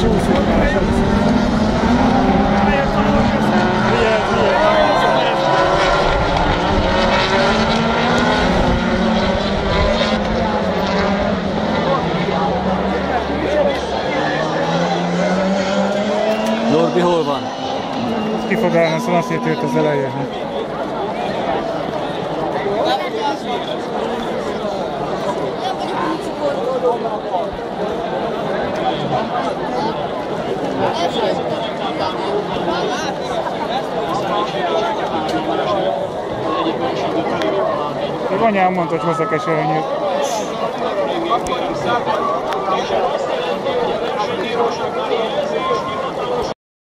Чего fog állni, szóval azt hitt, az elején. Még anyám mondta, hogy hozzak esernyőt. Bíróság